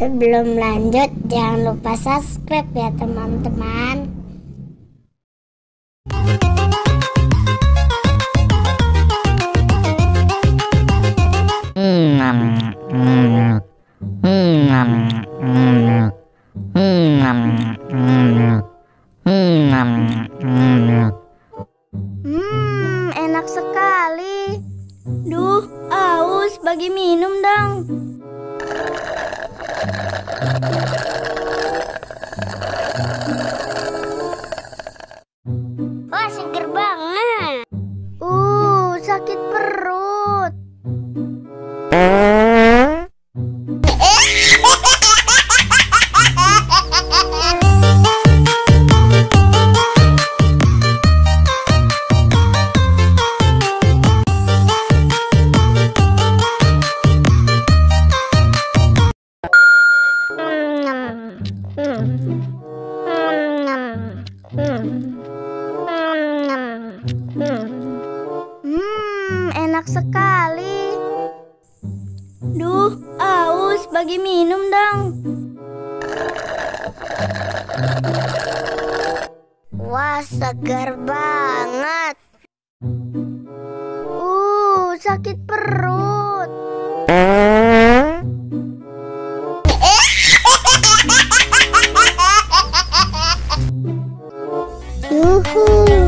Sebelum lanjut, jangan lupa subscribe ya teman-teman. Hmm, enak sekali. Duh, aus, bagi minum dong. Seger banget. Uh, sakit perut. Hmm, enak sekali. Duh, aus, bagi minum dong. Wah, segar banget. Uh, sakit perut. Uhuh.